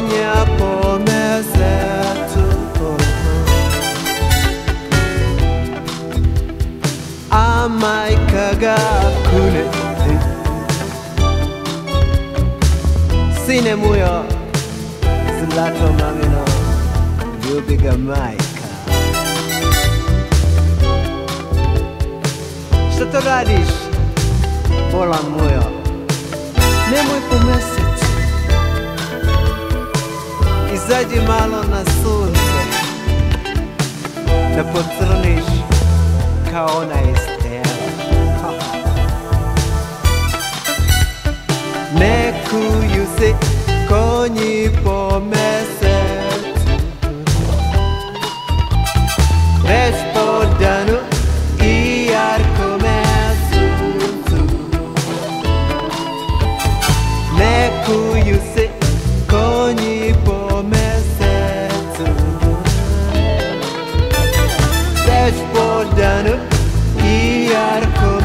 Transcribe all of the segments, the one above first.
Sonia po me sercu Amai kagakune Sine muyo. Zlato mamino Ljubi ga majka Šta to radiš? Volam nem Nemoj promessa. Izađi malo na sunce Da pocrniš Kao ona iz tela Ne kuju se konji po mesecu Već down, iarco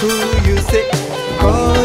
who you say. Oh.